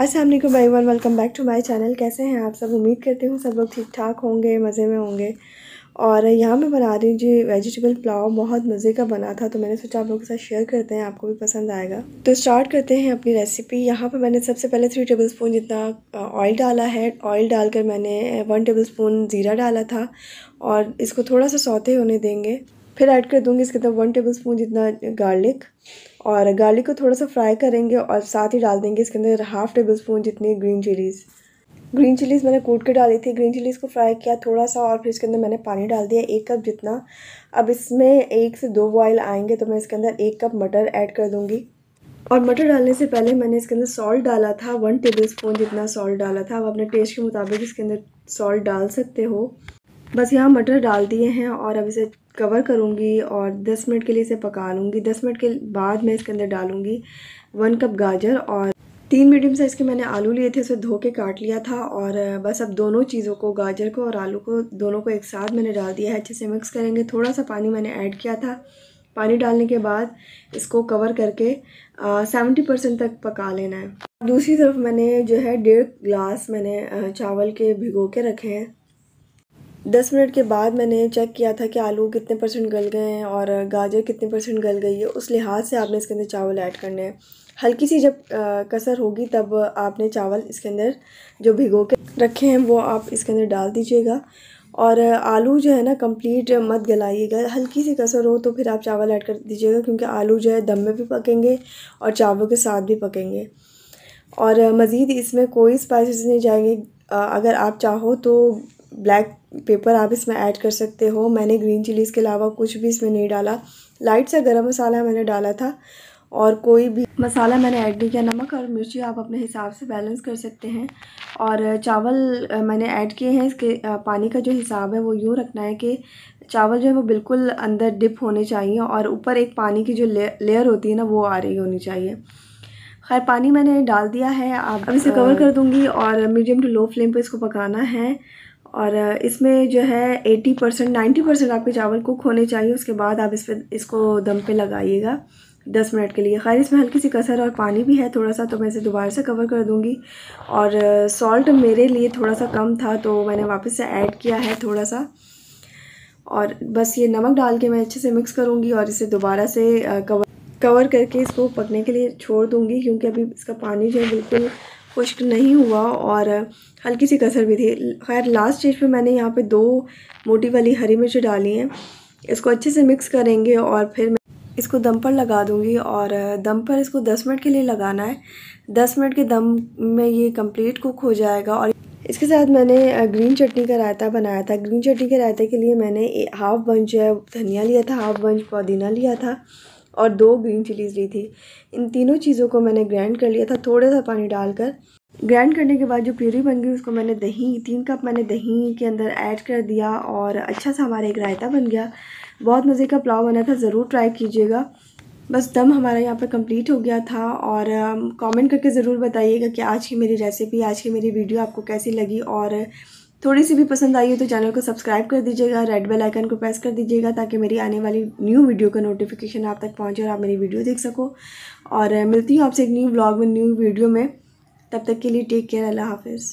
अस्सलाम वालेकुम one welcome back to my channel कैसे हैं आप सब? उम्मीद करती हूँ सब लोग ठीक ठाक होंगे, मज़े में होंगे। और यहाँ मैं बना रही हूँ जी वेजिटेबल पुलाव। बहुत मज़े का बना था तो मैंने सोचा आप लोगों के साथ शेयर करते हैं, आपको भी पसंद आएगा। तो स्टार्ट करते हैं अपनी रेसिपी यहाँ पर मैंने सबसे पहले थ्री टेबल स्पून जितना ऑयल डाला है। ऑयल डालकर मैंने वन टेबल स्पून ज़ीरा डाला था। और इसको थोड़ा सा सौते होने देंगे। फिर ऐड कर दूँगी इसके अंदर वन टेबल स्पून जितना गार्लिक और गार्लिक को थोड़ा सा फ्राई करेंगे और साथ ही डाल देंगे इसके अंदर हाफ़ टेबल स्पून जितनी ग्रीन चिलीज़ ग्रीन चिलीज़ मैंने कूट के डाली थी. ग्रीन चिलीज़ को फ्राई किया थोड़ा सा और फिर इसके अंदर मैंने पानी डाल दिया एक कप जितना. अब इसमें एक से दो बॉयल आएँगे तो मैं इसके अंदर एक कप मटर ऐड कर दूँगी. और मटर डालने से पहले मैंने इसके अंदर सॉल्ट डाला था. वन टेबल स्पून जितना सॉल्ट डाला था. अब अपने टेस्ट के मुताबिक इसके अंदर सॉल्ट डाल सकते हो. बस यहाँ मटर डाल दिए हैं और अब इसे कवर करूँगी और 10 मिनट के लिए इसे पका लूँगी। 10 मिनट के बाद मैं इसके अंदर डालूँगी वन कप गाजर और तीन मीडियम साइज़ के मैंने आलू लिए थे, उसे धो के काट लिया था और बस अब दोनों चीज़ों को, गाजर को और आलू को दोनों को एक साथ मैंने डाल दिया है। अच्छे से मिक्स करेंगे। थोड़ा सा पानी मैंने ऐड किया था। पानी डालने के बाद इसको कवर करके सेवेंटी परसेंट तक पका लेना है। दूसरी तरफ़ मैंने जो है डेढ़ ग्लास मैंने चावल के भिगो के रखे हैं। दस मिनट के बाद मैंने चेक किया था कि आलू कितने परसेंट गल गए हैं और गाजर कितने परसेंट गल गई है। उस लिहाज से आपने इसके अंदर चावल ऐड करने हैं। हल्की सी जब कसर होगी तब आपने चावल इसके अंदर जो भिगो के रखे हैं, वो आप इसके अंदर डाल दीजिएगा। और आलू जो है ना कंप्लीट मत गलाइएगा। हल्की सी कसर हो तो फिर आप चावल ऐड कर दीजिएगा, क्योंकि आलू जो है दम में भी पकेंगे और चावलों के साथ भी पकेंगे। और मज़ीद इसमें कोई स्पाइसेस नहीं जाएँगे। अगर आप चाहो तो ब्लैक पेपर आप इसमें ऐड कर सकते हो। मैंने ग्रीन चिलीज़ के अलावा कुछ भी इसमें नहीं डाला। लाइट सा गरम मसाला मैंने डाला था और कोई भी मसाला मैंने ऐड नहीं किया। नमक और मिर्ची आप अपने हिसाब से बैलेंस कर सकते हैं। और चावल मैंने ऐड किए हैं। इसके पानी का जो हिसाब है वो यूँ रखना है कि चावल जो है वो बिल्कुल अंदर डिप होने चाहिए और ऊपर एक पानी की जो ले, लेयर होती है ना वो आ रही होनी चाहिए। खैर पानी मैंने डाल दिया है। आप अब इसे कवर कर दूँगी और मीडियम टू लो फ्लेम पर इसको पकाना है। और इसमें जो है एटी परसेंट नाइन्टी परसेंट आपके चावल कुक होने चाहिए, उसके बाद आप इस पर इसको दम पे लगाइएगा दस मिनट के लिए। खैर, इसमें हल्की सी कसर और पानी भी है थोड़ा सा तो मैं इसे दोबारा से कवर कर दूँगी। और सॉल्ट मेरे लिए थोड़ा सा कम था तो मैंने वापस से ऐड किया है थोड़ा सा और बस ये नमक डाल के मैं अच्छे से मिक्स करूँगी और इसे दोबारा से कवर कवर करके इसको पकने के लिए छोड़ दूँगी, क्योंकि अभी इसका पानी जो है बिल्कुल खुश्क नहीं हुआ और हल्की सी कसर भी थी। खैर लास्ट स्टेज पे मैंने यहाँ पे दो मोटी वाली हरी मिर्च डाली हैं। इसको अच्छे से मिक्स करेंगे और फिर मैं इसको दम पर लगा दूँगी और दम पर इसको 10 मिनट के लिए लगाना है। 10 मिनट के दम में ये कंप्लीट कुक हो जाएगा और इसके साथ मैंने ग्रीन चटनी का रायता बनाया था। ग्रीन चटनी के रायते के लिए मैंने हाफ़ बंच धनिया लिया था हाफ़ बंच पुदीना लिया था। और दो ग्रीन चिलीज़ ली थी। इन तीनों चीज़ों को मैंने ग्राइंड कर लिया था, थोड़ा सा पानी डालकर। ग्राइंड करने के बाद जो प्यूरी बन गई, उसको मैंने दही, तीन कप मैंने दही के अंदर ऐड कर दिया और अच्छा सा हमारा एक रायता बन गया। बहुत मज़े का पुलाव बना था, ज़रूर ट्राई कीजिएगा। बस दम हमारा यहाँ पर कंप्लीट हो गया था और कमेंट करके ज़रूर बताइएगा कि आज की मेरी रेसिपी आज की मेरी वीडियो आपको कैसी लगी और थोड़ी सी भी पसंद आई हो तो चैनल को सब्सक्राइब कर दीजिएगा, रेड बेल आइकन को प्रेस कर दीजिएगा ताकि मेरी आने वाली न्यू वीडियो का नोटिफिकेशन आप तक पहुँचे और आप मेरी वीडियो देख सको। और, मिलती हूँ आपसे एक न्यू ब्लॉग में न्यू वीडियो में। तब तक के लिए टेक केयर अल्लाह हाफिज़।